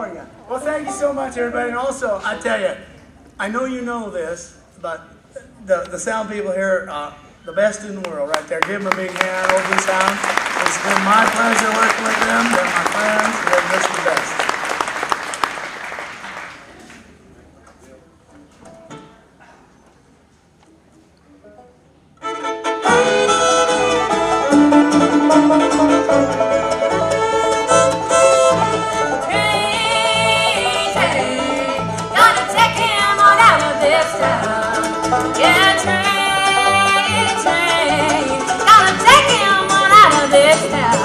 Oh, well, thank you so much, everybody. And also, I tell you, I know you know this, but the, the sound people here, are the best in the world right there. Give them a big hand, Open Sound. It's been my pleasure working with them. They're my friends. They're Yeah, train, train, gotta take him on out of this town.